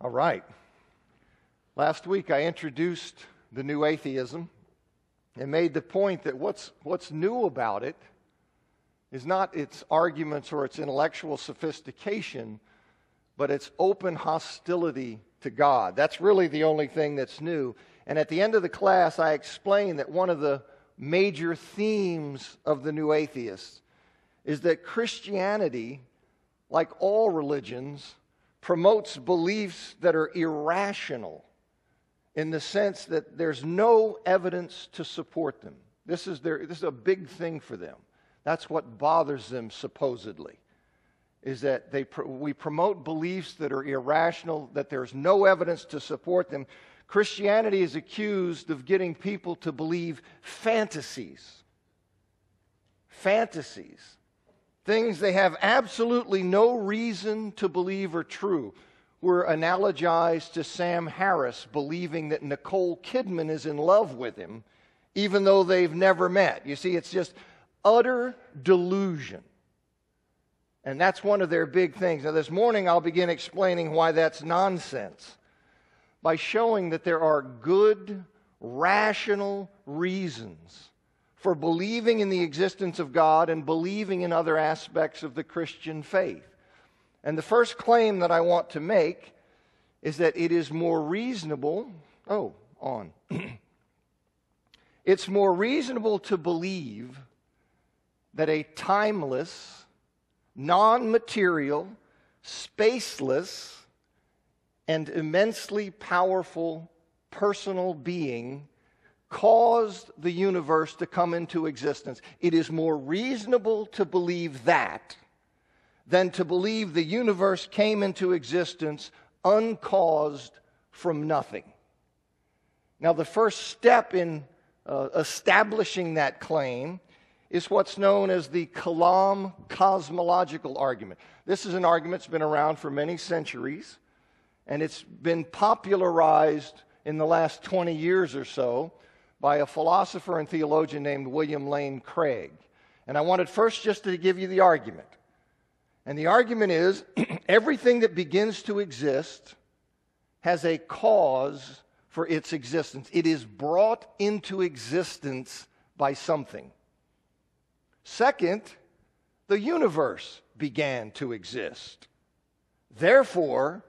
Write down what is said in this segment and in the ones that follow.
All right. Last week I introduced the new atheism and made the point that what's, what's new about it is not its arguments or its intellectual sophistication, but its open hostility to God. That's really the only thing that's new. And at the end of the class, I explained that one of the major themes of the new atheists is that Christianity, like all religions, promotes beliefs that are irrational in the sense that there's no evidence to support them. This is, their, this is a big thing for them. That's what bothers them, supposedly, is that they, we promote beliefs that are irrational, that there's no evidence to support them. Christianity is accused of getting people to believe fantasies. Fantasies things they have absolutely no reason to believe are true were analogized to Sam Harris believing that Nicole Kidman is in love with him, even though they've never met. You see, it's just utter delusion. And that's one of their big things. Now, this morning I'll begin explaining why that's nonsense by showing that there are good, rational reasons for believing in the existence of God and believing in other aspects of the Christian faith. And the first claim that I want to make is that it is more reasonable. Oh, on. it's more reasonable to believe that a timeless, non material, spaceless, and immensely powerful personal being caused the universe to come into existence. It is more reasonable to believe that than to believe the universe came into existence uncaused from nothing. Now, the first step in uh, establishing that claim is what's known as the Kalam cosmological argument. This is an argument that's been around for many centuries, and it's been popularized in the last 20 years or so by a philosopher and theologian named William Lane Craig. And I wanted first just to give you the argument. And the argument is everything that begins to exist has a cause for its existence. It is brought into existence by something. Second, the universe began to exist. Therefore,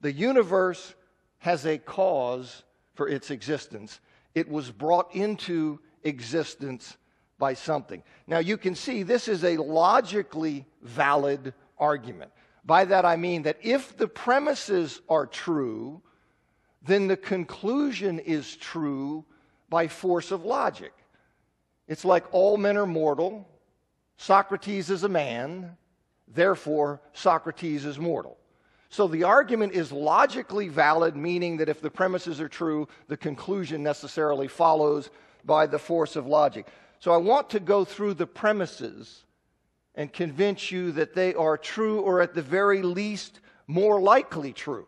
the universe has a cause for its existence it was brought into existence by something. Now, you can see this is a logically valid argument. By that I mean that if the premises are true, then the conclusion is true by force of logic. It's like all men are mortal, Socrates is a man, therefore Socrates is mortal. So the argument is logically valid, meaning that if the premises are true, the conclusion necessarily follows by the force of logic. So I want to go through the premises and convince you that they are true or at the very least more likely true.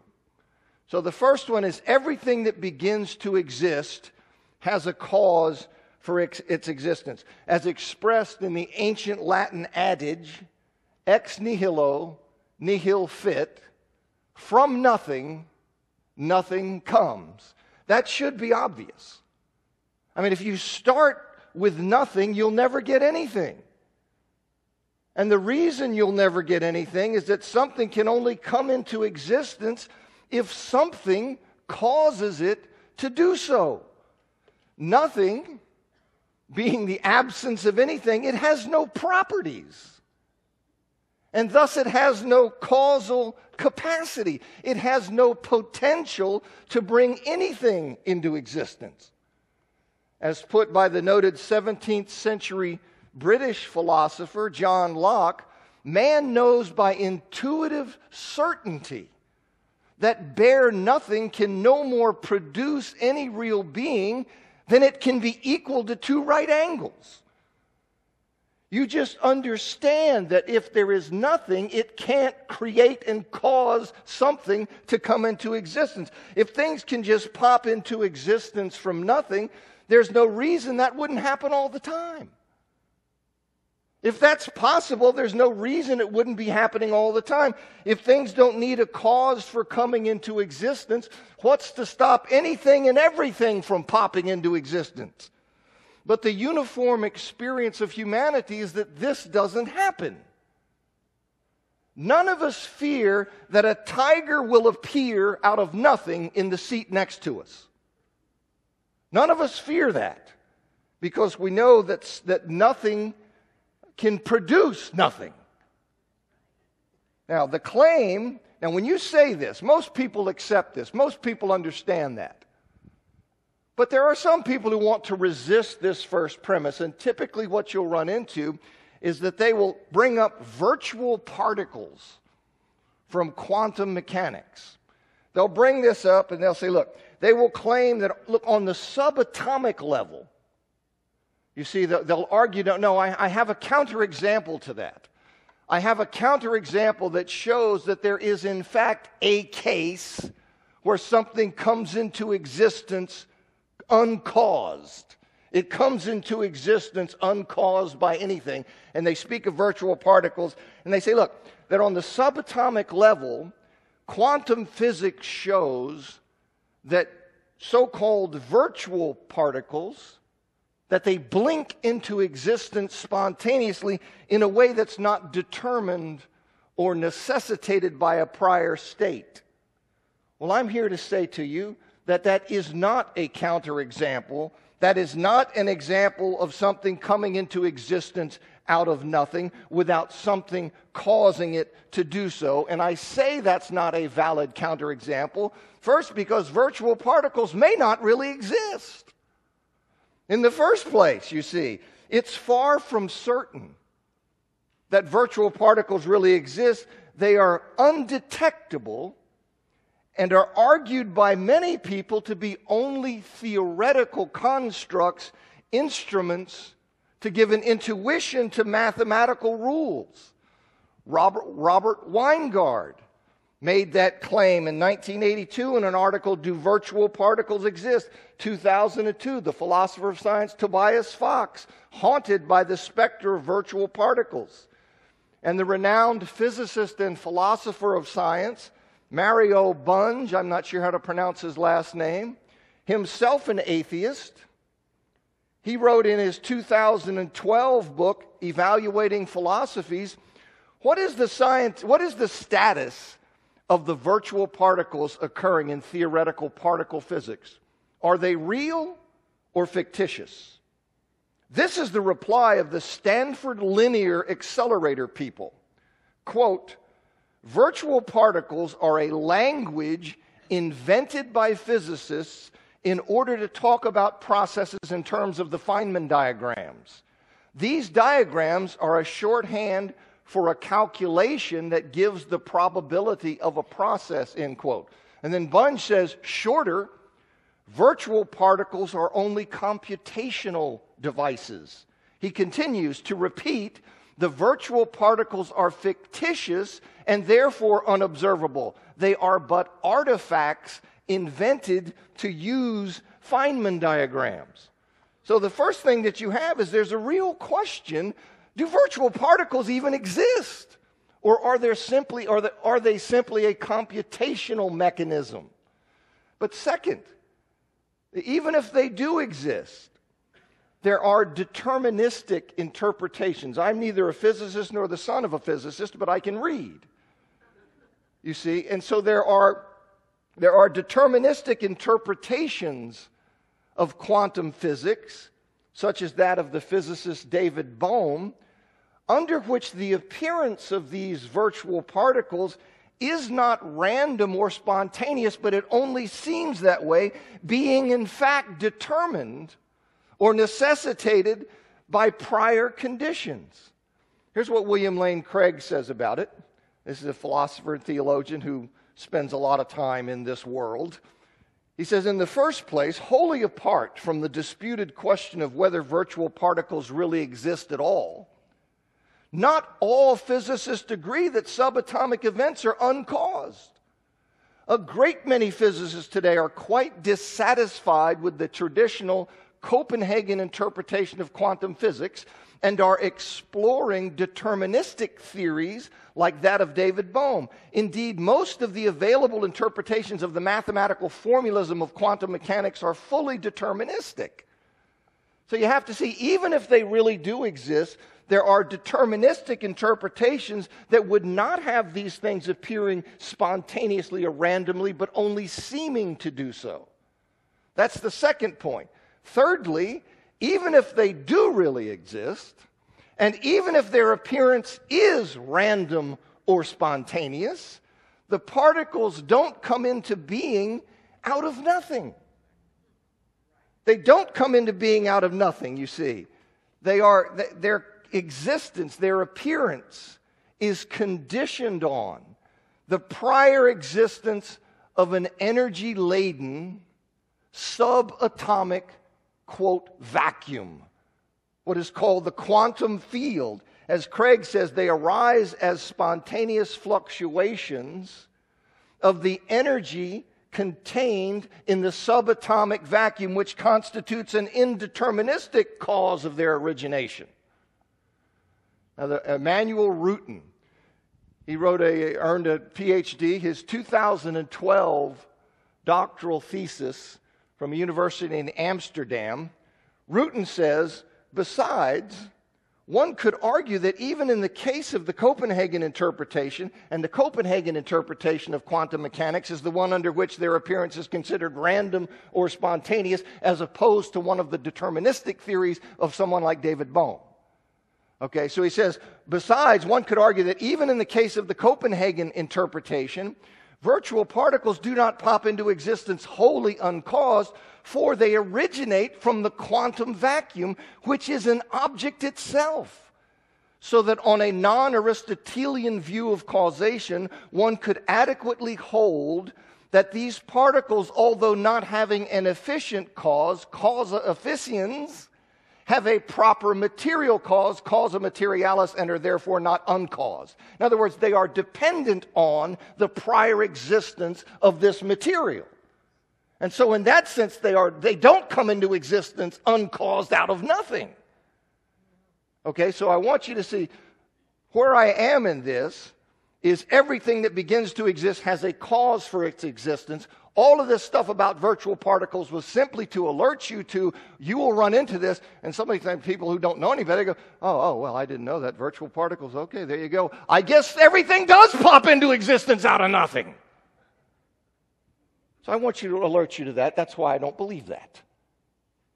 So the first one is everything that begins to exist has a cause for its, existence. As expressed in the ancient Latin adage, ex nihilo nihil fit, from nothing, nothing comes. That should be obvious. I mean, if you start with nothing, you'll never get anything. And the reason you'll never get anything is that something can only come into existence if something causes it to do so. Nothing being the absence of anything, it has no properties and thus it has no causal capacity. It has no potential to bring anything into existence. As put by the noted 17th century British philosopher John Locke, man knows by intuitive certainty that bare nothing can no more produce any real being than it can be equal to two right angles. You just understand that if there is nothing, it can't create and cause something to come into existence. If things can just pop into existence from nothing, there's no reason that wouldn't happen all the time. If that's possible, there's no reason it wouldn't be happening all the time. If things don't need a cause for coming into existence, what's to stop anything and everything from popping into existence? But the uniform experience of humanity is that this doesn't happen. None of us fear that a tiger will appear out of nothing in the seat next to us. None of us fear that because we know that, that nothing can produce nothing. Now, the claim, now when you say this, most people accept this, most people understand that. But there are some people who want to resist this first premise, and typically what you'll run into is that they will bring up virtual particles from quantum mechanics. They'll bring this up and they'll say, look, they will claim that, look, on the subatomic level, you see, they'll argue, no, no I, I have a counterexample to that. I have a counterexample that shows that there is, in fact, a case where something comes into existence uncaused. It comes into existence uncaused by anything. And they speak of virtual particles, and they say, look, that on the subatomic level, quantum physics shows that so called virtual particles that they blink into existence spontaneously in a way that's not determined or necessitated by a prior state. Well, I'm here to say to you that that is not a counterexample. That is not an example of something coming into existence out of nothing without something causing it to do so. And I say that's not a valid counterexample, first because virtual particles may not really exist. In the first place, you see, it's far from certain that virtual particles really exist. They are undetectable and are argued by many people to be only theoretical constructs, instruments to give an intuition to mathematical rules. Robert, Robert Weingard made that claim in 1982 in an article, Do Virtual Particles Exist? 2002, the philosopher of science Tobias Fox, haunted by the specter of virtual particles. And the renowned physicist and philosopher of science, Mario Bunge, I'm not sure how to pronounce his last name, himself an atheist, he wrote in his 2012 book, Evaluating Philosophies, what is the science, what is the status of the virtual particles occurring in theoretical particle physics. Are they real or fictitious? This is the reply of the Stanford Linear Accelerator people. Quote, virtual particles are a language invented by physicists in order to talk about processes in terms of the Feynman diagrams. These diagrams are a shorthand for a calculation that gives the probability of a process, end quote. And then Bunge says, shorter, virtual particles are only computational devices. He continues to repeat, the virtual particles are fictitious and therefore unobservable. They are but artifacts invented to use Feynman diagrams. So the first thing that you have is there's a real question do virtual particles even exist? Or are, there simply, are, are they simply a computational mechanism? But second, even if they do exist, there are deterministic interpretations. I'm neither a physicist nor the son of a physicist, but I can read. You see? And so there are, there are deterministic interpretations of quantum physics, such as that of the physicist David Bohm, under which the appearance of these virtual particles is not random or spontaneous, but it only seems that way, being in fact determined or necessitated by prior conditions. Here's what William Lane Craig says about it. This is a philosopher and theologian who spends a lot of time in this world. He says, in the first place, wholly apart from the disputed question of whether virtual particles really exist at all, not all physicists agree that subatomic events are uncaused. A great many physicists today are quite dissatisfied with the traditional Copenhagen interpretation of quantum physics and are exploring deterministic theories like that of David Bohm. Indeed, most of the available interpretations of the mathematical formalism of quantum mechanics are fully deterministic. So you have to see, even if they really do exist, there are deterministic interpretations that would not have these things appearing spontaneously or randomly, but only seeming to do so. That's the second point. Thirdly, even if they do really exist, and even if their appearance is random or spontaneous, the particles don't come into being out of nothing. They don't come into being out of nothing, you see. They are, their existence, their appearance is conditioned on the prior existence of an energy laden subatomic quote, vacuum, what is called the quantum field. As Craig says, they arise as spontaneous fluctuations of the energy contained in the subatomic vacuum, which constitutes an indeterministic cause of their origination. Now, the, Emanuel Rutten, he wrote a, earned a PhD. His 2012 doctoral thesis from a university in Amsterdam, Rutten says, besides, one could argue that even in the case of the Copenhagen interpretation, and the Copenhagen interpretation of quantum mechanics is the one under which their appearance is considered random or spontaneous, as opposed to one of the deterministic theories of someone like David Bohm. Okay, so he says, besides, one could argue that even in the case of the Copenhagen interpretation, Virtual particles do not pop into existence wholly uncaused, for they originate from the quantum vacuum, which is an object itself. So that on a non Aristotelian view of causation, one could adequately hold that these particles, although not having an efficient cause, causa efficiens, have a proper material cause, causa materialis, and are therefore not uncaused. In other words, they are dependent on the prior existence of this material. And so in that sense, they are, they don't come into existence uncaused out of nothing. Okay, so I want you to see where I am in this is everything that begins to exist has a cause for its existence. All of this stuff about virtual particles was simply to alert you to you will run into this. And some of these people who don't know any better go, oh, oh, well, I didn't know that. Virtual particles, okay, there you go. I guess everything does pop into existence out of nothing. So I want you to alert you to that. That's why I don't believe that.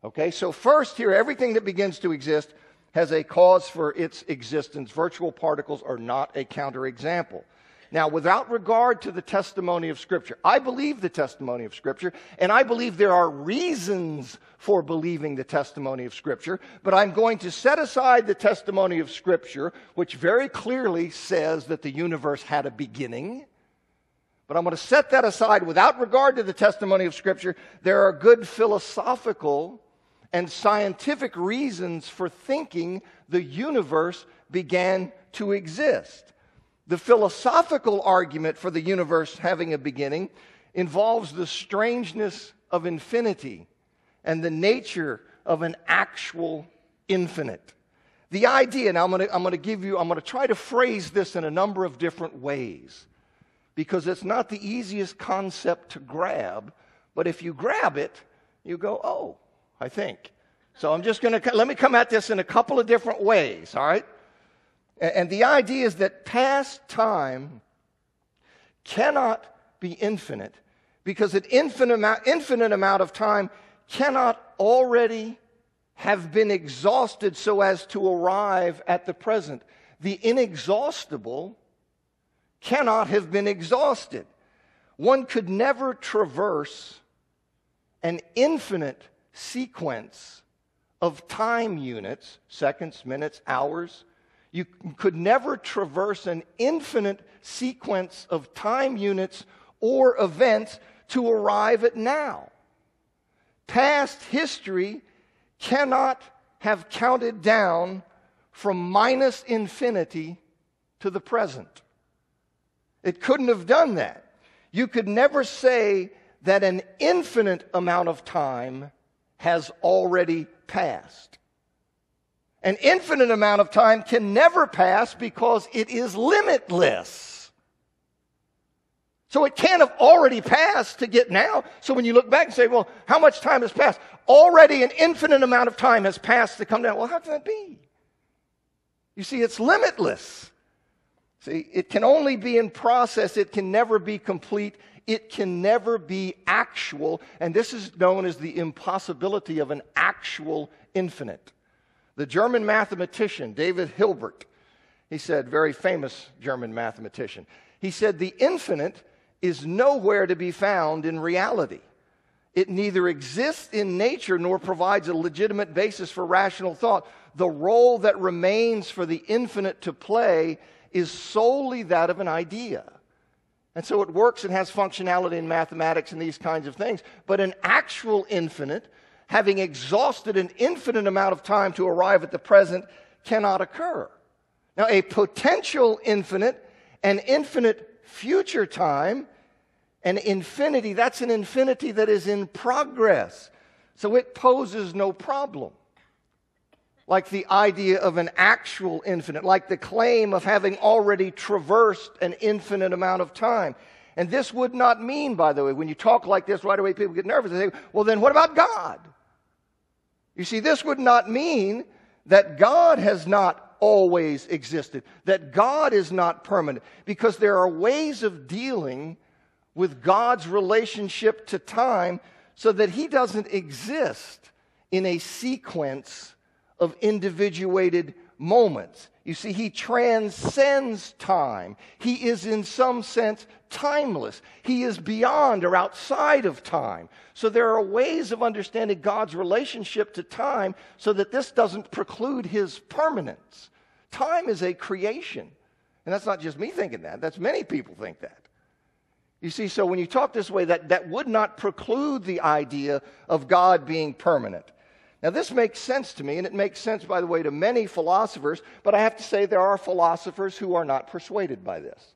Okay, so first here, everything that begins to exist has a cause for its existence. Virtual particles are not a counterexample. Now, without regard to the testimony of Scripture, I believe the testimony of Scripture, and I believe there are reasons for believing the testimony of Scripture, but I'm going to set aside the testimony of Scripture, which very clearly says that the universe had a beginning. But I'm going to set that aside without regard to the testimony of Scripture. There are good philosophical and scientific reasons for thinking the universe began to exist. The philosophical argument for the universe having a beginning involves the strangeness of infinity and the nature of an actual infinite. The idea, now I'm going to I'm to give you, I'm going to try to phrase this in a number of different ways because it's not the easiest concept to grab, but if you grab it, you go, oh, I think. So I'm just going to, let me come at this in a couple of different ways, all right? And the idea is that past time cannot be infinite because an infinite amount, infinite amount of time cannot already have been exhausted so as to arrive at the present. The inexhaustible cannot have been exhausted. One could never traverse an infinite sequence of time units, seconds, minutes, hours, you could never traverse an infinite sequence of time units or events to arrive at now. Past history cannot have counted down from minus infinity to the present. It couldn't have done that. You could never say that an infinite amount of time has already passed. An infinite amount of time can never pass because it is limitless. So it can't have already passed to get now. So when you look back and say, well, how much time has passed? Already an infinite amount of time has passed to come down. Well, how can that be? You see, it's limitless. See, it can only be in process, it can never be complete, it can never be actual, and this is known as the impossibility of an actual infinite. The German mathematician David Hilbert, he said, very famous German mathematician, he said, the infinite is nowhere to be found in reality. It neither exists in nature nor provides a legitimate basis for rational thought. The role that remains for the infinite to play is solely that of an idea. And so it works and has functionality in mathematics and these kinds of things. But an actual infinite, having exhausted an infinite amount of time to arrive at the present, cannot occur. Now, a potential infinite, an infinite future time, an infinity, that's an infinity that is in progress. So it poses no problem. Like the idea of an actual infinite, like the claim of having already traversed an infinite amount of time. And this would not mean, by the way, when you talk like this, right away people get nervous. They say, well, then what about God? You see, this would not mean that God has not always existed, that God is not permanent, because there are ways of dealing with God's relationship to time so that he doesn't exist in a sequence of individuated moments. You see, he transcends time. He is, in some sense, timeless. He is beyond or outside of time. So there are ways of understanding God's relationship to time so that this doesn't preclude his permanence. Time is a creation. And that's not just me thinking that, that's many people think that. You see, so when you talk this way, that, that would not preclude the idea of God being permanent. Now, this makes sense to me, and it makes sense, by the way, to many philosophers, but I have to say there are philosophers who are not persuaded by this.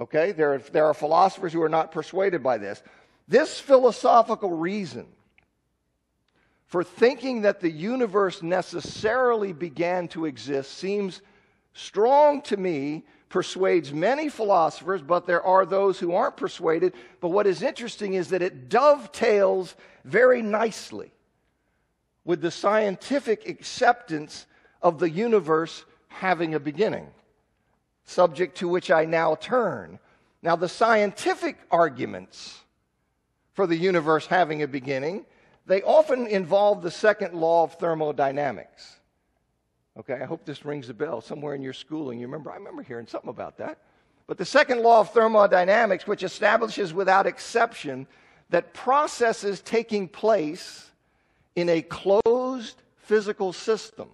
Okay? There are, there are philosophers who are not persuaded by this. This philosophical reason for thinking that the universe necessarily began to exist seems strong to me persuades many philosophers, but there are those who aren't persuaded. But what is interesting is that it dovetails very nicely with the scientific acceptance of the universe having a beginning, subject to which I now turn. Now, the scientific arguments for the universe having a beginning, they often involve the second law of thermodynamics. Okay, I hope this rings a bell somewhere in your schooling. You remember, I remember hearing something about that. But the second law of thermodynamics, which establishes without exception that processes taking place in a closed physical system,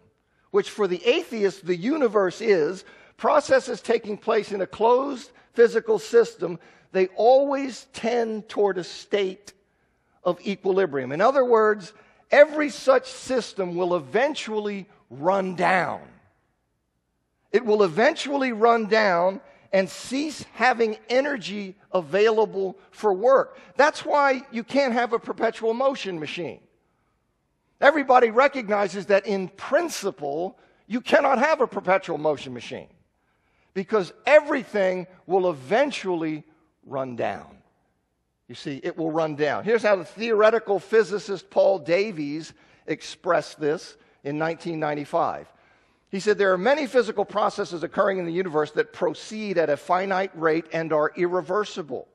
which for the atheist, the universe is, processes taking place in a closed physical system, they always tend toward a state of equilibrium. In other words, every such system will eventually run down. It will eventually run down and cease having energy available for work. That's why you can't have a perpetual motion machine. Everybody recognizes that in principle, you cannot have a perpetual motion machine because everything will eventually run down. You see, it will run down. Here's how the theoretical physicist Paul Davies expressed this in 1995. He said there are many physical processes occurring in the universe that proceed at a finite rate and are irreversible.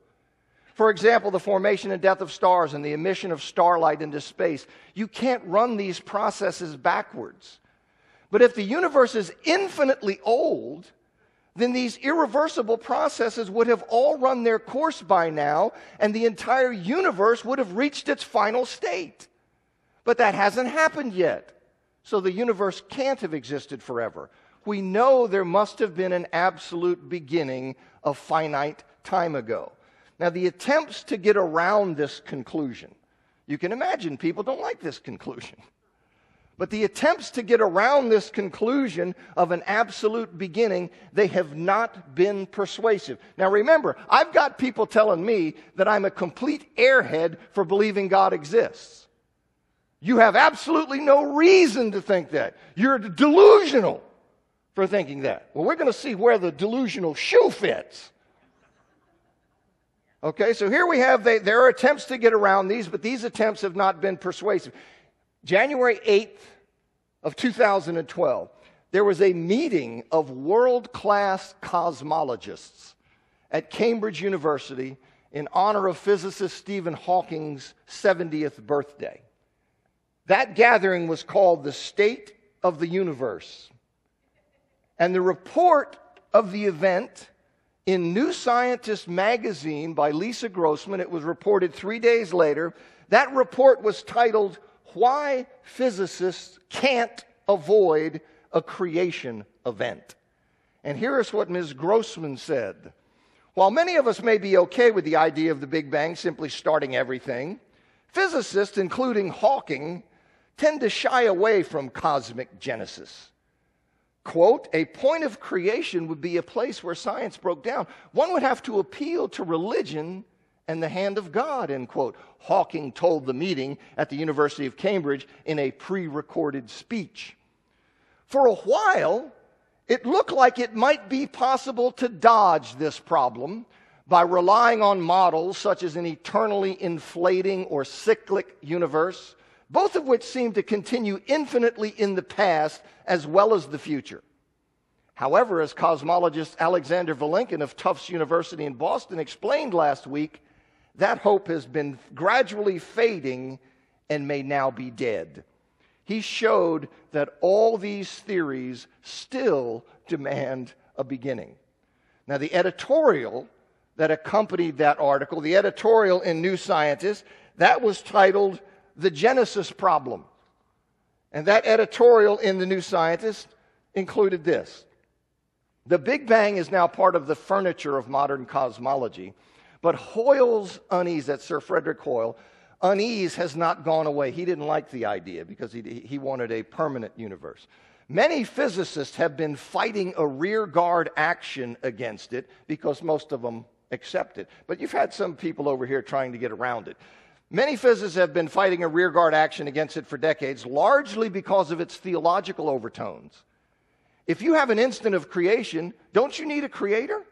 For example, the formation and death of stars and the emission of starlight into space. You can't run these processes backwards. But if the universe is infinitely old, then these irreversible processes would have all run their course by now, and the entire universe would have reached its final state. But that hasn't happened yet. So the universe can't have existed forever. We know there must have been an absolute beginning of finite time ago. Now, the attempts to get around this conclusion, you can imagine people don't like this conclusion. But the attempts to get around this conclusion of an absolute beginning, they have not been persuasive. Now remember, I've got people telling me that I'm a complete airhead for believing God exists. You have absolutely no reason to think that. You're delusional for thinking that. Well, we're going to see where the delusional shoe fits. Okay, so here we have, they, there are attempts to get around these, but these attempts have not been persuasive. January 8th of 2012, there was a meeting of world class cosmologists at Cambridge University in honor of physicist Stephen Hawking's 70th birthday. That gathering was called the State of the Universe. And the report of the event in New Scientist magazine by Lisa Grossman, it was reported three days later. That report was titled, Why Physicists Can't Avoid a Creation Event. And here's what Ms. Grossman said. While many of us may be okay with the idea of the Big Bang simply starting everything, physicists, including Hawking, tend to shy away from cosmic genesis. Quote, a point of creation would be a place where science broke down. One would have to appeal to religion and the hand of God, end quote. Hawking told the meeting at the University of Cambridge in a pre recorded speech. For a while, it looked like it might be possible to dodge this problem by relying on models such as an eternally inflating or cyclic universe both of which seem to continue infinitely in the past as well as the future. However, as cosmologist Alexander Vilenkin of Tufts University in Boston explained last week, that hope has been gradually fading and may now be dead. He showed that all these theories still demand a beginning. Now, the editorial that accompanied that article, the editorial in New Scientist, that was titled the Genesis problem. And that editorial in The New Scientist included this The Big Bang is now part of the furniture of modern cosmology, but Hoyle's unease, that's Sir Frederick Hoyle, unease has not gone away. He didn't like the idea because he, he wanted a permanent universe. Many physicists have been fighting a rearguard action against it because most of them accept it. But you've had some people over here trying to get around it. Many physicists have been fighting a rearguard action against it for decades, largely because of its theological overtones. If you have an instant of creation, don't you need a creator?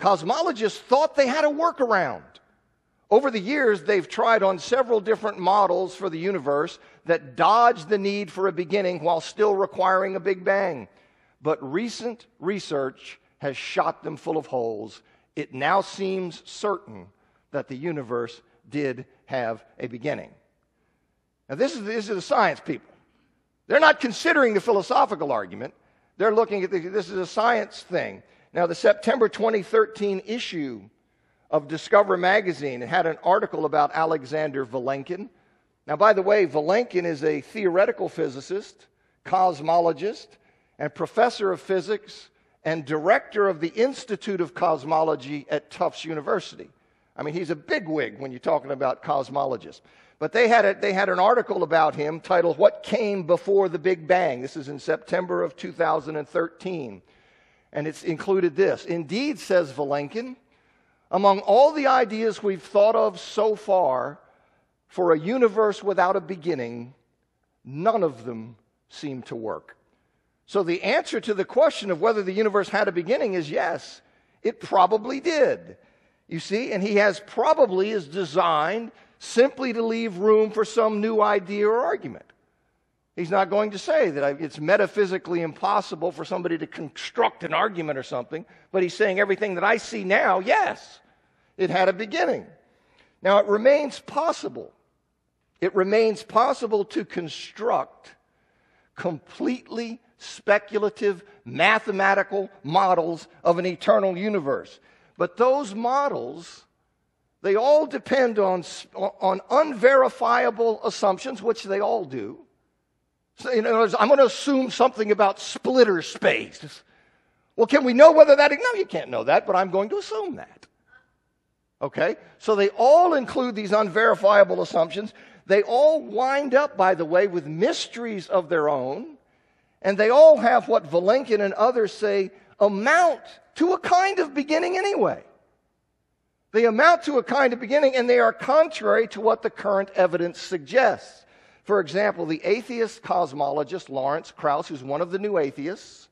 Cosmologists thought they had a workaround. Over the years, they've tried on several different models for the universe that dodge the need for a beginning while still requiring a big bang. But recent research has shot them full of holes. It now seems certain that the universe did have a beginning. Now, this is, this is the science people. They're not considering the philosophical argument. They're looking at the, this is a science thing. Now, the September 2013 issue of Discover magazine had an article about Alexander Vilenkin. Now, by the way, Vilenkin is a theoretical physicist, cosmologist, and professor of physics and director of the Institute of Cosmology at Tufts University. I mean, he's a bigwig when you're talking about cosmologists. But they had, a, they had an article about him titled What Came Before the Big Bang. This is in September of 2013. And it's included this. Indeed, says Vilenkin, among all the ideas we've thought of so far for a universe without a beginning, none of them seem to work. So the answer to the question of whether the universe had a beginning is yes, it probably did. You see, and he has probably is designed simply to leave room for some new idea or argument. He's not going to say that it's metaphysically impossible for somebody to construct an argument or something, but he's saying everything that I see now, yes, it had a beginning. Now, it remains possible. It remains possible to construct completely speculative mathematical models of an eternal universe. But those models, they all depend on, on unverifiable assumptions, which they all do. So, in other words, I'm going to assume something about de Sitter space. Well, can we know whether that? No, you can't know that, but I'm going to assume that. Okay? So they all include these unverifiable assumptions. They all wind up, by the way, with mysteries of their own. And they all have what Vilenkin and others say amount to a kind of beginning anyway. They amount to a kind of beginning and they are contrary to what the current evidence suggests. For example, the atheist cosmologist Lawrence Krauss, who's one of the new atheists,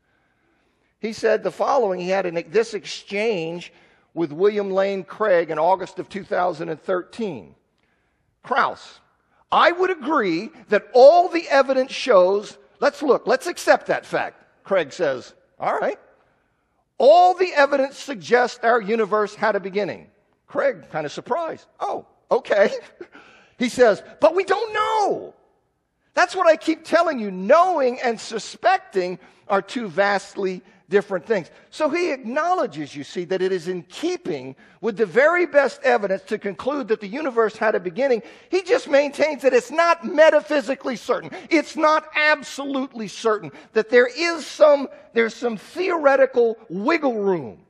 he said the following. He had an, this exchange with William Lane Craig in August of 2013. Krauss, I would agree that all the evidence shows, let's look, let's accept that fact. Craig says, all right. All the evidence suggests our universe had a beginning. Craig, kind of surprised. Oh, okay. he says, but we don't know. That's what I keep telling you. Knowing and suspecting are two vastly different things. So he acknowledges, you see, that it is in keeping with the very best evidence to conclude that the universe had a beginning. He just maintains that it's not metaphysically certain. It's not absolutely certain that there is some, there's some theoretical wiggle room.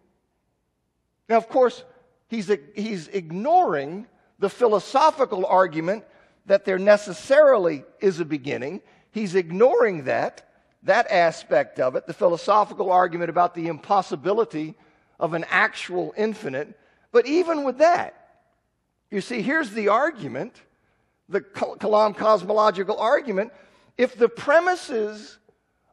Now, of course, he's, he's ignoring the philosophical argument that there necessarily is a beginning. He's ignoring that that aspect of it, the philosophical argument about the impossibility of an actual infinite. But even with that, you see, here's the argument, the Kalam cosmological argument. If the premises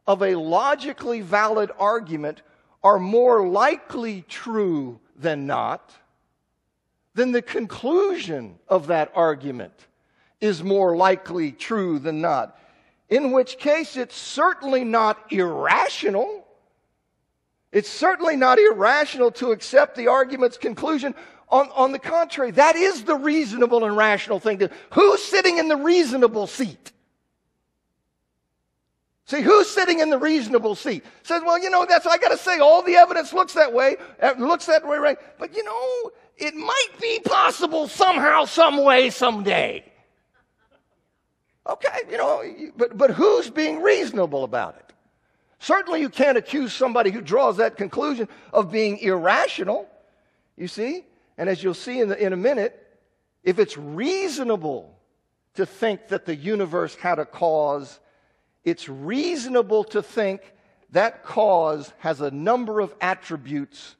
of a logically valid argument are more likely true than not, then the conclusion of that argument is more likely true than not in which case it's certainly not irrational. It's certainly not irrational to accept the argument's conclusion. On, on the contrary, that is the reasonable and rational thing to Who's sitting in the reasonable seat? See, who's sitting in the reasonable seat? Says, well, you know, that's, I gotta say, all the evidence looks that way, uh, looks that way, right? But you know, it might be possible somehow, some way, someday. Okay, you know, but, but who's being reasonable about it? Certainly, you can't accuse somebody who draws that conclusion of being irrational, you see? And as you'll see in, the, in a minute, if it's reasonable to think that the universe had a cause, it's reasonable to think that cause has a number of attributes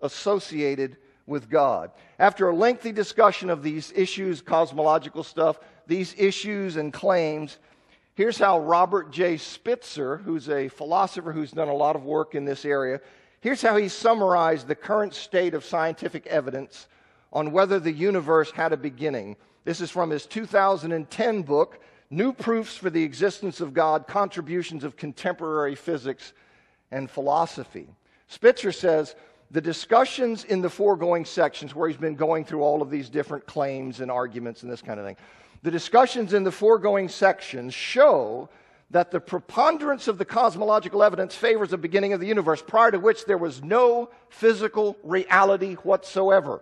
associated with God. After a lengthy discussion of these issues, cosmological stuff, these issues and claims, here's how Robert J. Spitzer, who's a philosopher who's done a lot of work in this area, here's how he summarized the current state of scientific evidence on whether the universe had a beginning. This is from his 2010 book, New Proofs for the Existence of God Contributions of Contemporary Physics and Philosophy. Spitzer says, the discussions in the foregoing sections, where he's been going through all of these different claims and arguments and this kind of thing, the discussions in the foregoing sections show that the preponderance of the cosmological evidence favors a beginning of the universe, prior to which there was no physical reality whatsoever.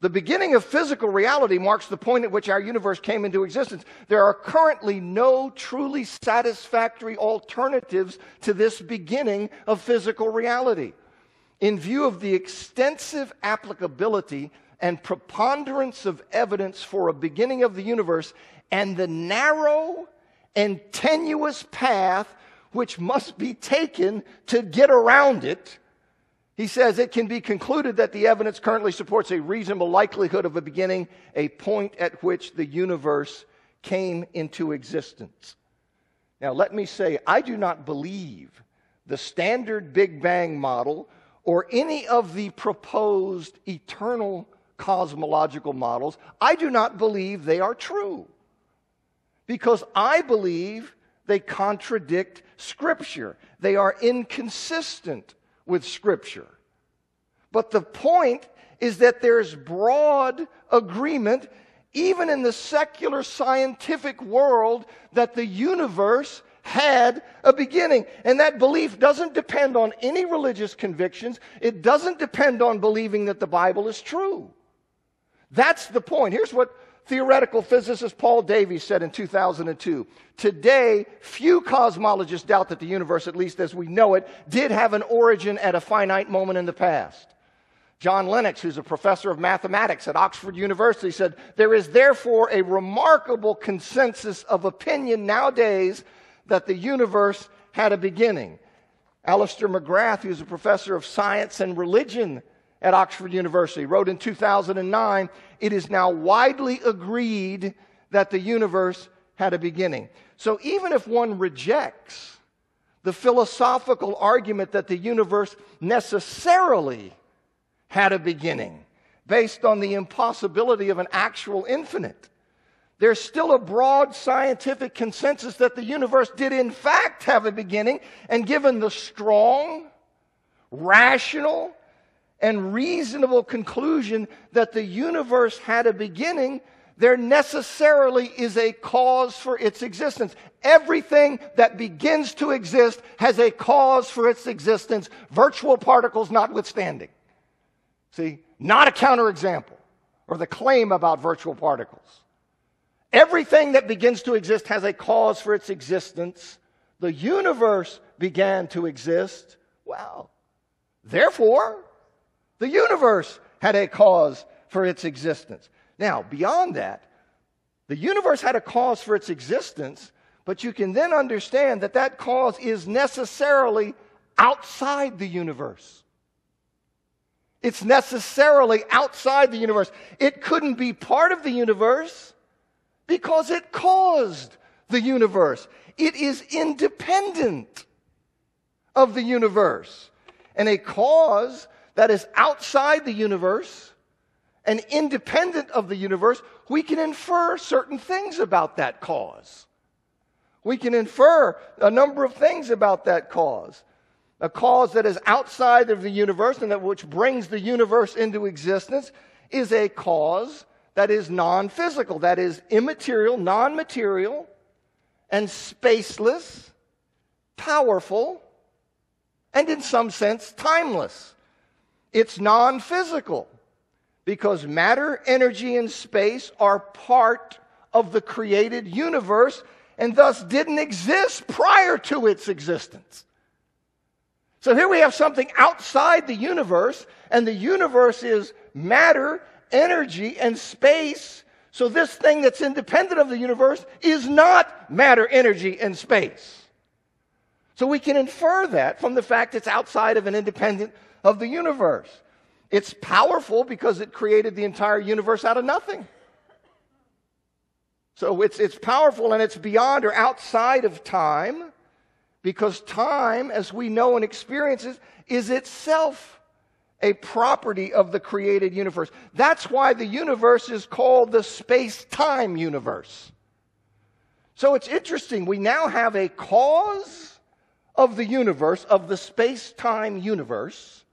The beginning of physical reality marks the point at which our universe came into existence. There are currently no truly satisfactory alternatives to this beginning of physical reality. In view of the extensive applicability and preponderance of evidence for a beginning of the universe and the narrow and tenuous path which must be taken to get around it, he says it can be concluded that the evidence currently supports a reasonable likelihood of a beginning, a point at which the universe came into existence. Now, let me say, I do not believe the standard Big Bang model or any of the proposed eternal cosmological models, I do not believe they are true. Because I believe they contradict Scripture. They are inconsistent with Scripture. But the point is that there's broad agreement, even in the secular scientific world, that the universe had a beginning. And that belief doesn't depend on any religious convictions. It doesn't depend on believing that the Bible is true. That's the point. Here's what theoretical physicist Paul Davies said in 2002. Today, few cosmologists doubt that the universe, at least as we know it, did have an origin at a finite moment in the past. John Lennox, who's a professor of mathematics at Oxford University, said, There is therefore a remarkable consensus of opinion nowadays that the universe had a beginning. Alister McGrath, who's a professor of science and religion at Oxford University, wrote in 2009 It is now widely agreed that the universe had a beginning. So even if one rejects the philosophical argument that the universe necessarily had a beginning based on the impossibility of an actual infinite, there's still a broad scientific consensus that the universe did in fact have a beginning, and given the strong, rational, and reasonable conclusion that the universe had a beginning, there necessarily is a cause for its existence. Everything that begins to exist has a cause for its existence, virtual particles notwithstanding. See, not a counterexample or the claim about virtual particles. Everything that begins to exist has a cause for its existence. The universe began to exist. Well, therefore, the universe had a cause for its existence. Now, beyond that, the universe had a cause for its existence, but you can then understand that that cause is necessarily outside the universe. It's necessarily outside the universe. It couldn't be part of the universe because it caused the universe. It is independent of the universe. And a cause that is outside the universe and independent of the universe, we can infer certain things about that cause. We can infer a number of things about that cause. A cause that is outside of the universe and that which brings the universe into existence is a cause that is non physical, that is immaterial, non material, and spaceless, powerful, and in some sense, timeless. It's non physical because matter, energy, and space are part of the created universe and thus didn't exist prior to its existence. So here we have something outside the universe, and the universe is matter, energy, and space. So this thing that's independent of the universe is not matter, energy, and space. So we can infer that from the fact it's outside of an independent of the universe. It's powerful because it created the entire universe out of nothing. So it's, it's powerful and it's beyond or outside of time because time, as we know and experience it, is itself a property of the created universe. That's why the universe is called the space time universe. So it's interesting. We now have a cause of the universe, of the space time universe.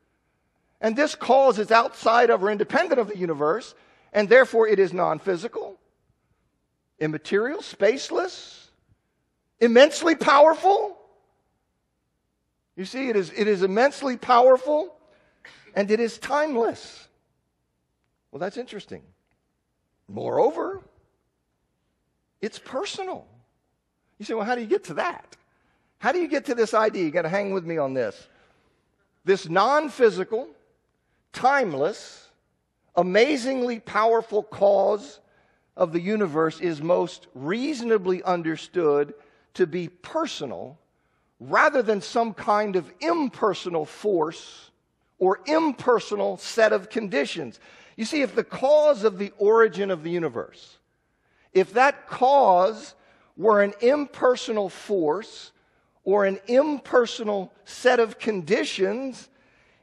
And this cause is outside of or independent of the universe, and therefore it is non physical, immaterial, spaceless, immensely powerful. You see, it is, it is immensely powerful and it is timeless. Well, that's interesting. Moreover, it's personal. You say, well, how do you get to that? How do you get to this idea? You got to hang with me on this. This non physical, timeless, amazingly powerful cause of the universe is most reasonably understood to be personal rather than some kind of impersonal force or impersonal set of conditions. You see, if the cause of the origin of the universe, if that cause were an impersonal force or an impersonal set of conditions,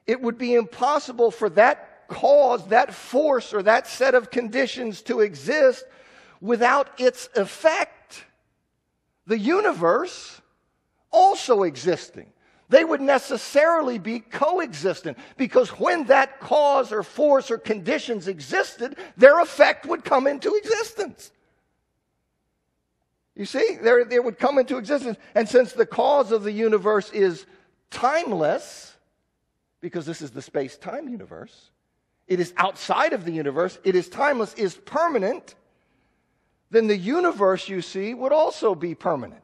it would be impossible for that cause, that force, or that set of conditions to exist without its effect, the universe also existing they would necessarily be coexistent because when that cause or force or conditions existed, their effect would come into existence. You see, they would come into existence. And since the cause of the universe is timeless, because this is the space time universe, it is outside of the universe, it is timeless, is permanent, then the universe, you see, would also be permanent.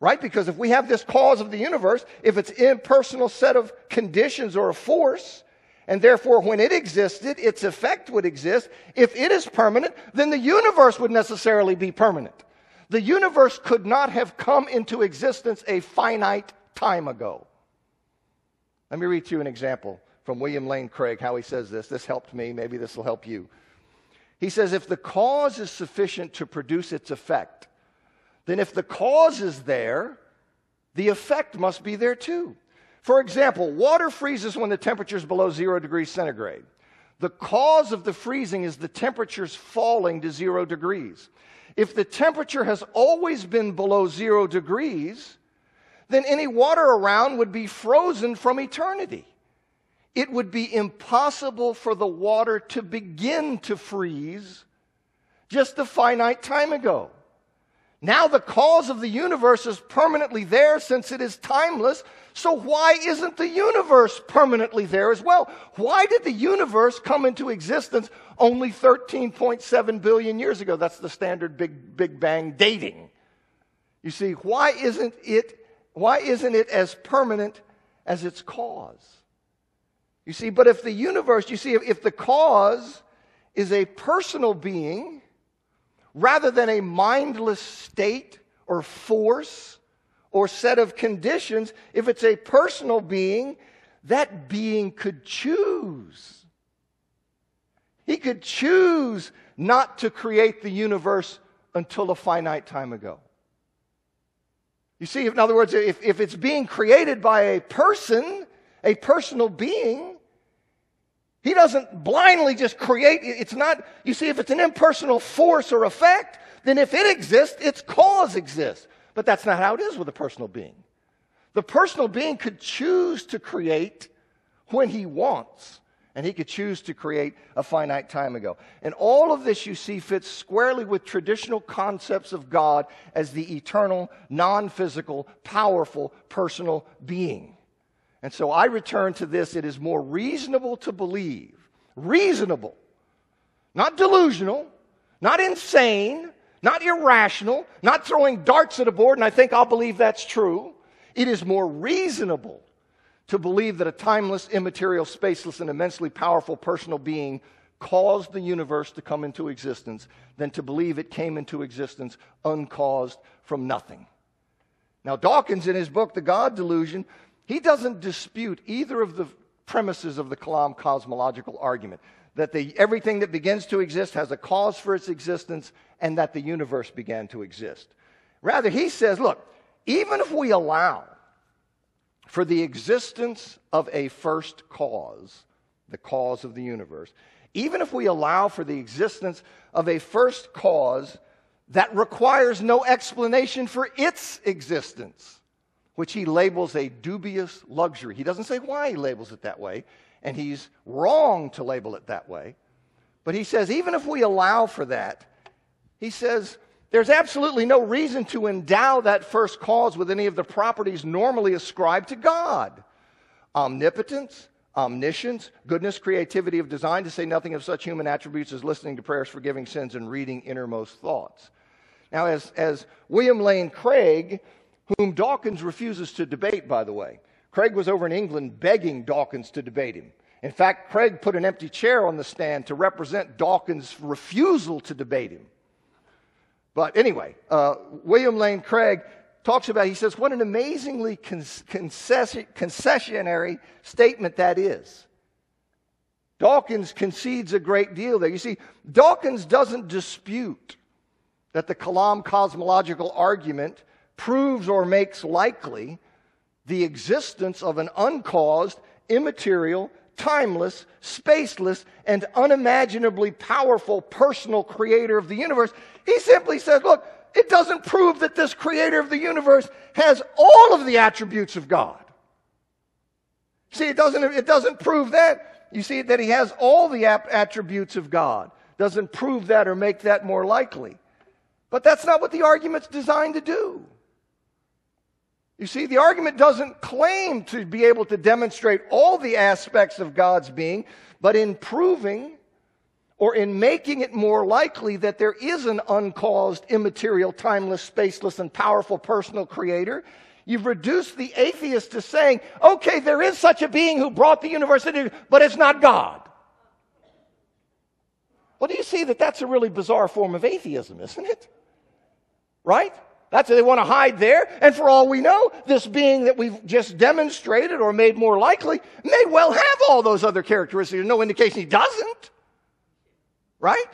Right? Because if we have this cause of the universe, if it's impersonal set of conditions or a force, and therefore when it existed, its effect would exist. If it is permanent, then the universe would necessarily be permanent. The universe could not have come into existence a finite time ago. Let me read you an example from William Lane Craig, how he says this. This helped me. Maybe this will help you. He says, if the cause is sufficient to produce its effect, then if the cause is there, the effect must be there too. For example, water freezes when the temperature is below zero degrees centigrade. The cause of the freezing is the temperature's falling to zero degrees. If the temperature has always been below zero degrees, then any water around would be frozen from eternity. It would be impossible for the water to begin to freeze just a finite time ago. Now the cause of the universe is permanently there since it is timeless. So why isn't the universe permanently there as well? Why did the universe come into existence only 13.7 billion years ago? That's the standard big, big bang dating. You see, why isn't it, why isn't it as permanent as its cause? You see, but if the universe, you see, if, the cause is a personal being, rather than a mindless state or force or set of conditions, if it's a personal being, that being could choose. He could choose not to create the universe until a finite time ago. You see, in other words, if, if it's being created by a person, a personal being, he doesn't blindly just create. It's not, you see, if it's an impersonal force or effect, then if it exists, its cause exists. But that's not how it is with a personal being. The personal being could choose to create when he wants, and he could choose to create a finite time ago. And all of this, you see, fits squarely with traditional concepts of God as the eternal, non physical, powerful, personal being. And so I return to this. It is more reasonable to believe, reasonable, not delusional, not insane, not irrational, not throwing darts at a board, and I think I'll believe that's true. It is more reasonable to believe that a timeless, immaterial, spaceless, and immensely powerful personal being caused the universe to come into existence than to believe it came into existence uncaused from nothing. Now, Dawkins, in his book, The God Delusion, he doesn't dispute either of the premises of the Kalam cosmological argument that the, everything that begins to exist has a cause for its existence and that the universe began to exist. Rather, he says, look, even if we allow for the existence of a first cause, the cause of the universe, even if we allow for the existence of a first cause that requires no explanation for its existence, which he labels a dubious luxury. He doesn't say why he labels it that way, and he's wrong to label it that way. But he says, even if we allow for that, he says, there's absolutely no reason to endow that first cause with any of the properties normally ascribed to God omnipotence, omniscience, goodness, creativity of design, to say nothing of such human attributes as listening to prayers, forgiving sins, and reading innermost thoughts. Now, as, as William Lane Craig whom Dawkins refuses to debate, by the way. Craig was over in England begging Dawkins to debate him. In fact, Craig put an empty chair on the stand to represent Dawkins' refusal to debate him. But anyway, uh, William Lane Craig talks about, he says, what an amazingly concessionary statement that is. Dawkins concedes a great deal there. You see, Dawkins doesn't dispute that the Kalam cosmological argument proves or makes likely the existence of an uncaused, immaterial, timeless, spaceless, and unimaginably powerful personal creator of the universe. He simply says, look, it doesn't prove that this creator of the universe has all of the attributes of God. See, it doesn't, it doesn't prove that. You see, that he has all the attributes of God. Doesn't prove that or make that more likely. But that's not what the argument's designed to do. You see, the argument doesn't claim to be able to demonstrate all the aspects of God's being, but in proving or in making it more likely that there is an uncaused, immaterial, timeless, spaceless, and powerful personal creator, you've reduced the atheist to saying, okay, there is such a being who brought the universe into, but it's not God. Well, do you see that that's a really bizarre form of atheism, isn't it? Right? That's what they want to hide there. And for all we know, this being that we've just demonstrated or made more likely may well have all those other characteristics. No indication he doesn't. Right?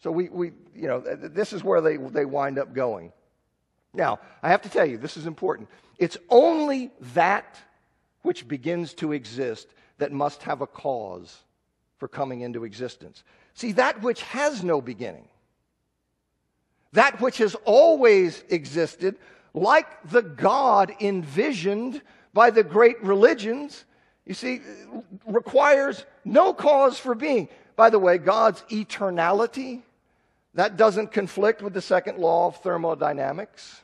So we, we you know, this is where they, they wind up going. Now, I have to tell you, this is important. It's only that which begins to exist that must have a cause for coming into existence. See, that which has no beginning, that which has always existed, like the God envisioned by the great religions, you see, requires no cause for being. By the way, God's eternality, that doesn't conflict with the second law of thermodynamics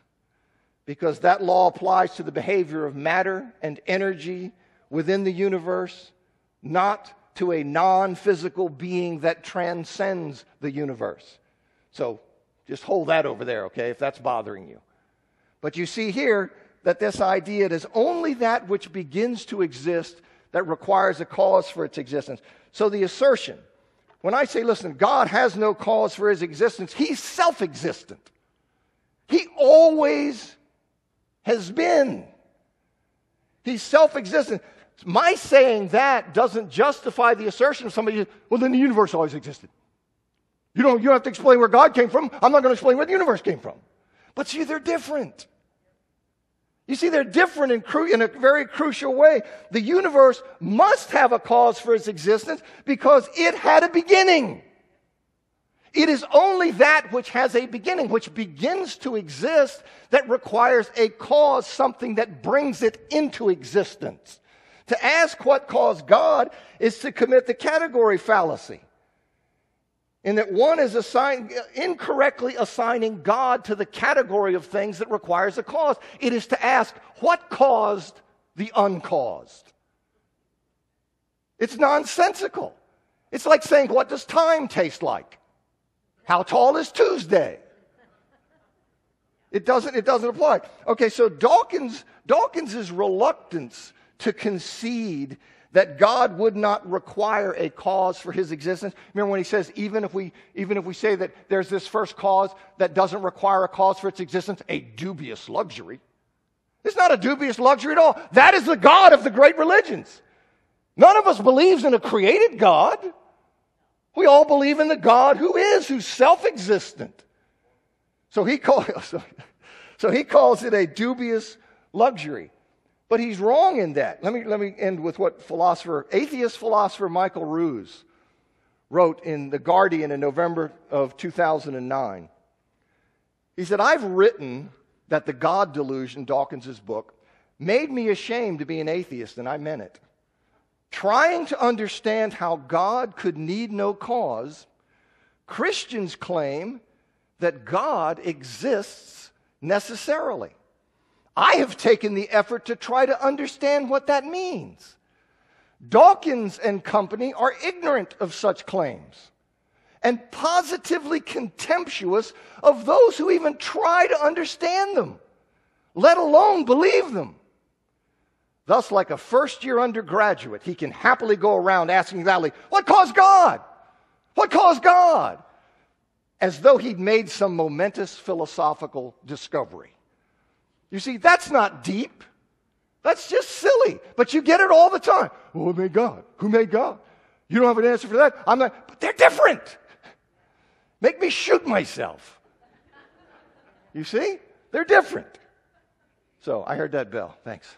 because that law applies to the behavior of matter and energy within the universe, not to a non physical being that transcends the universe. So just hold that over there, okay, if that's bothering you. But you see here that this idea is only that which begins to exist that requires a cause for its existence. So the assertion, when I say, listen, God has no cause for his existence, he's self existent. He always has been. He's self existent. My saying that doesn't justify the assertion of somebody, well, then the universe always existed. You don't, you don't have to explain where God came from. I'm not going to explain where the universe came from. But see, they're different. You see, they're different in, cru- in, a very crucial way. The universe must have a cause for its existence because it had a beginning. It is only that which has a beginning, which begins to exist, that requires a cause, something that brings it into existence. To ask what caused God is to commit the category fallacy. In that one is assign, incorrectly assigning God to the category of things that requires a cause. It is to ask, what caused the uncaused? It's nonsensical. It's like saying, what does time taste like? How tall is Tuesday? It doesn't, it doesn't apply. Okay, so Dawkins, Dawkins's reluctance to concede that God would not require a cause for his existence. Remember when he says, even if we, even if we say that there's this first cause that doesn't require a cause for its existence, a dubious luxury. It's not a dubious luxury at all. That is the God of the great religions. None of us believes in a created God. We all believe in the God who is, who's self existent. So he, call, so, so he calls it a dubious luxury. But he's wrong in that. Let me, let me end with what philosopher, atheist philosopher Michael Ruse wrote in The Guardian in November of 2009. He said, I've written that the God delusion, Dawkins's book, made me ashamed to be an atheist, and I meant it. Trying to understand how God could need no cause, Christians claim that God exists necessarily. I have taken the effort to try to understand what that means. Dawkins and company are ignorant of such claims and positively contemptuous of those who even try to understand them, let alone believe them. Thus, like a first year undergraduate, he can happily go around asking loudly, What caused God? What caused God? As though he'd made some momentous philosophical discovery. You see, that's not deep. That's just silly. But you get it all the time. Oh, who made God? Who made God? You don't have an answer for that? I'm like, But they're different. Make me shoot myself. You see? They're different. So I heard that bell. Thanks.